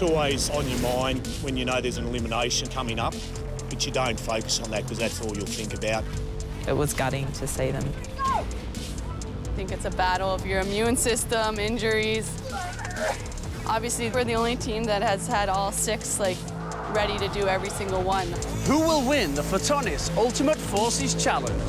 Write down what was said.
It's always on your mind when you know there's an elimination coming up, but you don't focus on that because that's all you'll think about. It was gutting to see them. I think it's a battle of your immune system, injuries. Obviously, we're the only team that has had all six, like, ready to do every single one. Who will win the Photonis Ultimate Forces Challenge?